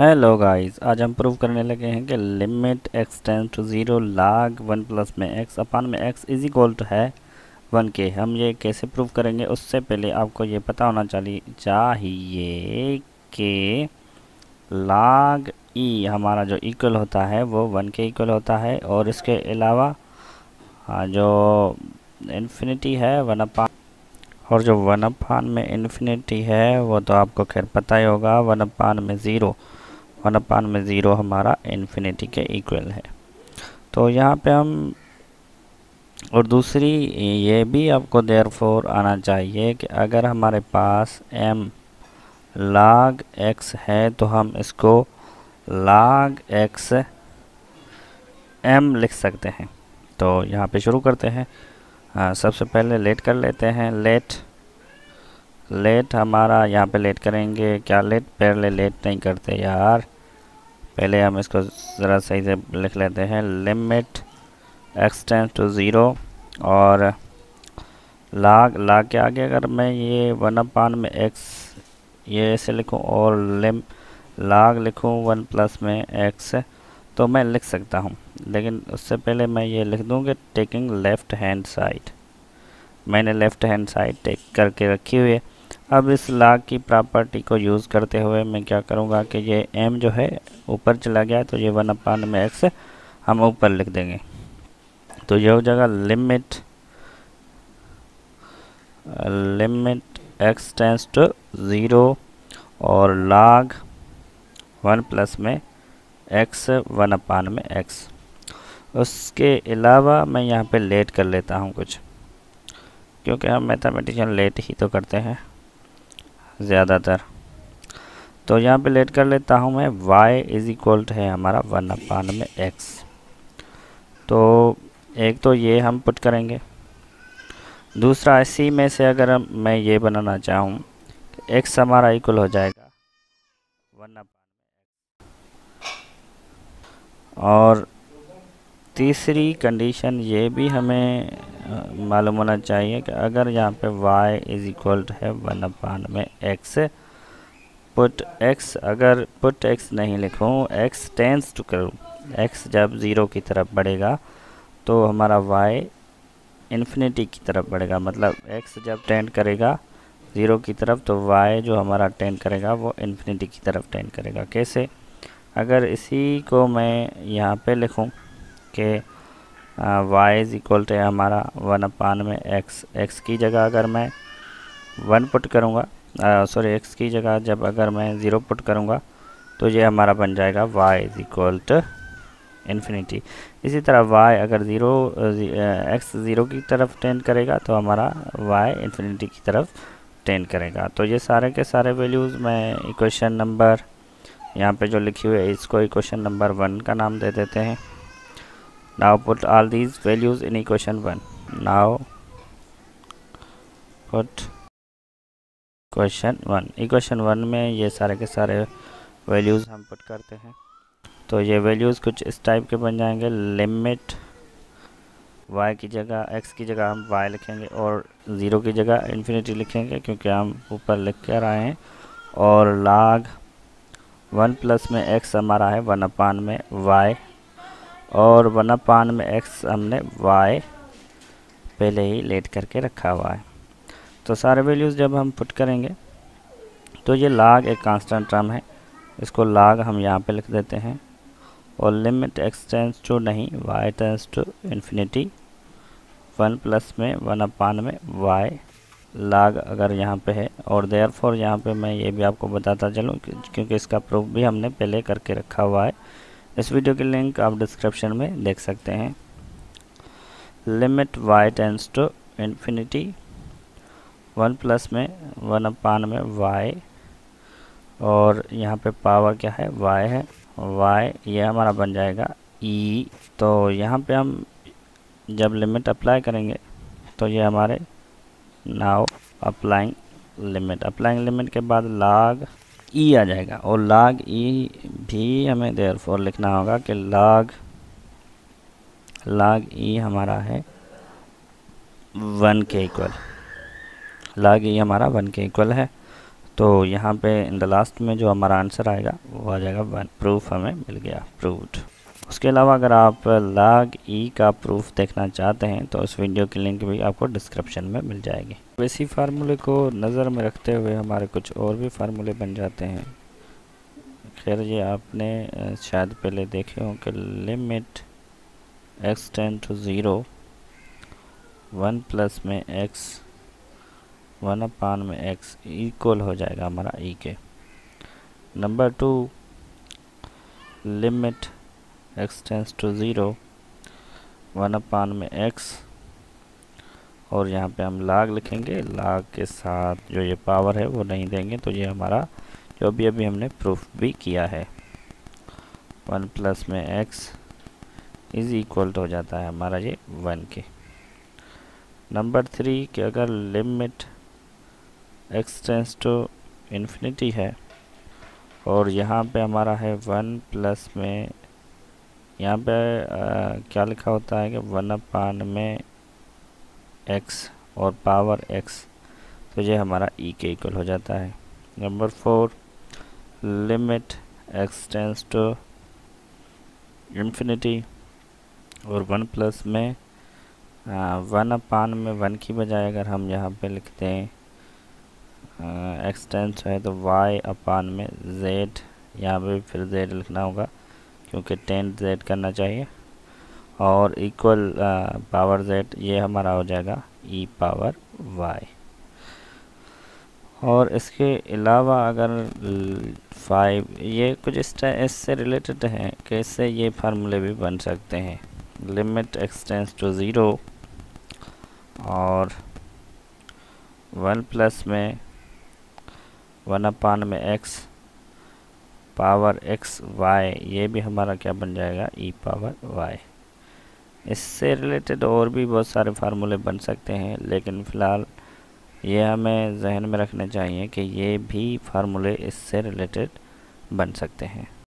Hello guys आज हम prove करने लगे हैं कि limit x tends to zero log one plus में एक्स अपान में एक्स इज़ इक्वल टू है वन के हम ये कैसे प्रूव करेंगे? उससे पहले आपको ये पता होना चाहिए चाहिए कि लाग ई हमारा जो इक्वल होता है वो वन के इक्वल होता है और इसके अलावा हाँ, जो इन्फिनिटी है वन अपान और जो वन अपान में इन्फिनिटी है वो तो आपको खैर पता ही होगा वन अपान में ज़ीरो वन अपान में ज़ीरो हमारा इन्फिनिटी के इक्वल है। तो यहाँ पे हम और दूसरी ये भी आपको देर फोर आना चाहिए कि अगर हमारे पास m लाग x है तो हम इसको लाग x m लिख सकते हैं। तो यहाँ पे शुरू करते हैं। आ, सबसे पहले लेट कर लेते हैं। लेट लेट हमारा यहाँ पे लेट करेंगे। क्या लेट पहले लेट नहीं करते यार। पहले हम इसको ज़रा सही से लिख लेते हैं। Limit x tends to zero और लाग लाग के आगे अगर मैं ये वन अपान में एक्स ये ऐसे लिखूँ और लिम लाग लिखूँ वन प्लस में एक्स तो मैं लिख सकता हूँ। लेकिन उससे पहले मैं ये लिख दूँ कि टेकिंग लेफ़्ट हैंड साइड मैंने लेफ़्ट हैंड साइड टेक करके रखी हुई है। अब इस लाग की प्रॉपर्टी को यूज़ करते हुए मैं क्या करूँगा कि ये एम जो है, ऊपर चला गया तो ये वन अपान में एक्स हम ऊपर लिख देंगे। तो ये हो जाएगा limit limit x tends to zero और लाग वन प्लस में एक्स वन अपान में एक्स उसके अलावा मैं यहाँ पे लेट कर लेता हूँ कुछ, क्योंकि हम मैथमेटिशियन लेट ही तो करते हैं। ज़्यादातर। तो यहाँ पे लेट कर लेता हूँ मैं, y इज़ इक्वल है हमारा वन अपान में x तो एक तो ये हम पुट करेंगे। दूसरा, इसी में से अगर मैं ये बनाना चाहूँ, x हमारा इक्वल हो जाएगा वन अपान और तीसरी कंडीशन ये भी हमें मालूम होना चाहिए कि अगर यहाँ पे y इज़ इक्वल टू है वन अपान में x पुट x, अगर पुट x नहीं लिखूँ, x टेंस टू करूँ, x जब ज़ीरो की तरफ़ बढ़ेगा तो हमारा y इन्फिनिटी की तरफ़ बढ़ेगा मतलब x जब टेंड करेगा ज़ीरो की तरफ़ तो y जो हमारा टेंड करेगा, वो इन्फिनिटी की तरफ़ टेंड करेगा, कैसे? अगर इसी को मैं यहाँ पे लिखूँ कि वाई इज़ इक्वल टू हमारा वन अपान में एक्स एक्स की जगह अगर मैं वन पुट करूँगा सॉरी एक्स की जगह जब अगर मैं ज़ीरो पुट करूँगा तो ये हमारा बन जाएगा y is equal to infinity इसी तरह वाई अगर ज़ीरो एक्स ज़ीरो की तरफ़ टेंड करेगा तो हमारा वाई इन्फिनिटी की तरफ़ टेंड करेगा. तो ये सारे के सारे वैल्यूज़ मैं इक्वेशन नंबर यहाँ पे जो लिखी हुई है, इसको इक्वेशन नंबर वन का नाम दे देते हैं. Now put all these values in equation 1 now put question one equation one में ये सारे के सारे वैल्यूज़ हम पुट करते हैं। तो ये वैल्यूज़ कुछ इस टाइप के बन जाएँगे। लिमिट y की जगह, x की जगह हम y लिखेंगे और ज़ीरो की जगह इन्फिनिटी लिखेंगे क्योंकि हम ऊपर लिख कर आए हैं। और लाग वन प्लस में x हमारा है वन अपान में y और वन पान में एक्स हमने वाई पहले ही लेट करके रखा हुआ है। तो सारे वैल्यूज़ जब हम पुट करेंगे तो ये लाग एक कांस्टेंट टर्म है। इसको लाग हम यहाँ पे लिख देते हैं और लिमिट एक्स टेंस टू नहीं y tends to infinity one plus में, वन अपान में वाई लाग अगर यहाँ पे है और देयर फॉर यहाँ पर मैं ये भी आपको बताता चलूँ क्योंकि इसका प्रूफ भी हमने पहले करके रखा हुआ है। इस वीडियो की लिंक आप डिस्क्रिप्शन में देख सकते हैं। Limit y tends to infinity one plus में वन अपान में वाई और यहाँ पे पावर क्या है? वाई है। वाई ये हमारा बन जाएगा ई e, तो यहाँ पे हम जब लिमिट अप्लाई करेंगे तो ये हमारे now applying limit applying limit के बाद लाग ई आ जाएगा और लाग ई भी हमें देर फोर लिखना होगा कि लाग लाग ई हमारा है वन के इक्वल लाग ई हमारा वन के इक्वल है। तो यहाँ पे इन द लास्ट में जो हमारा आंसर आएगा, वो आ जाएगा वन प्रूफ हमें मिल गया प्रूव्ड उसके अलावा अगर आप लाग ई का प्रूफ देखना चाहते हैं तो उस वीडियो की लिंक भी आपको डिस्क्रिप्शन में मिल जाएगी। इसी फार्मूले को नज़र में रखते हुए हमारे कुछ और भी फार्मूले बन जाते हैं। खैर ये आपने शायद पहले देखे हों कि limit x tends to zero, one plus में एक्स, वन अपान में एक्स इक्वल हो जाएगा हमारा ई के। Number two, limit x tends to zero one upon में एक्स और यहाँ पे हम लाग लिखेंगे। लाग के साथ जो ये पावर है, वो नहीं देंगे तो ये हमारा जो अभी अभी हमने प्रूफ भी किया है। वन प्लस में एक्स इज़ इक्वल टू हो जाता है हमारा ये वन के। नंबर थ्री कि अगर limit x tends to infinity है, और यहाँ पे हमारा है वन प्लस में यहाँ पे आ, क्या लिखा होता है कि वन अपान में एक्स और पावर एक्स तो ये हमारा ई e के इक्वल हो जाता है। Number four limit x tends to infinity और वन प्लस में वन अपान में वन की बजाय अगर हम यहाँ पे लिखते हैं एक्सटेंस है तो वाई अपान में जेड यहाँ पे फिर जेड लिखना होगा। क्योंकि टेन जेड करना चाहिए। और इक्वल पावर जेड ये हमारा हो जाएगा ई पावर वाई और इसके अलावा अगर फाइव ये कुछ इस इससे रिलेटेड हैं कि इससे ये फार्मूले भी बन सकते हैं। Limit x tends to zero और वन प्लस में वन अपान में एक्स पावर एक्स वाई, ये भी हमारा क्या बन जाएगा? E power y. इससे रिलेटेड और भी बहुत सारे फार्मूले बन सकते हैं, लेकिन फ़िलहाल ये हमें जहन में रखने चाहिए कि ये भी फार्मूले इससे रिलेटेड बन सकते हैं।